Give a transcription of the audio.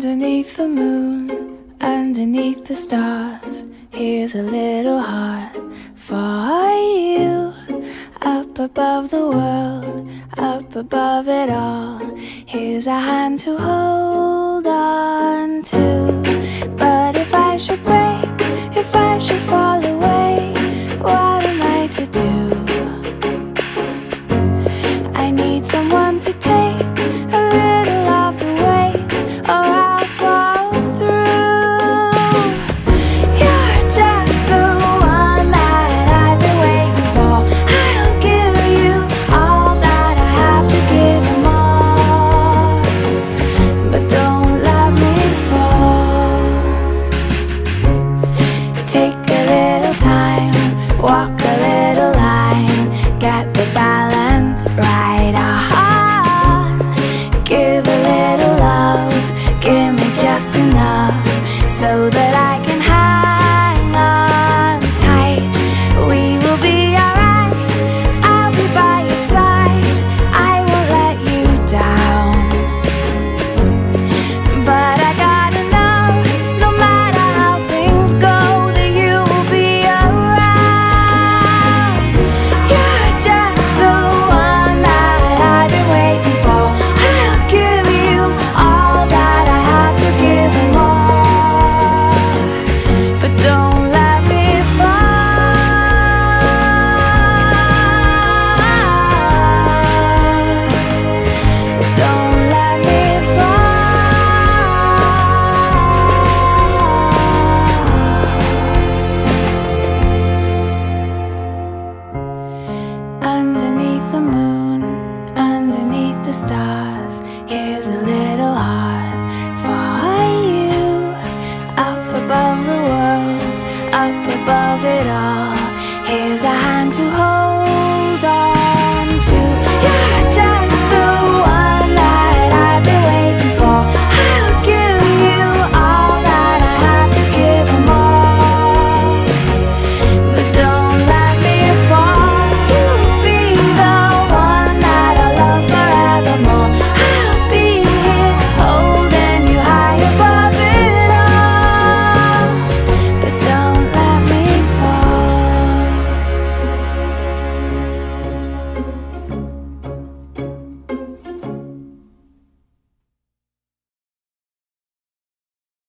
Underneath the moon, underneath the stars, here's a little heart for you. Up above the world, up above it all, here's a hand to hold on to. But if I should break, if I should fall away, up above it all. Here's a hand to hold on.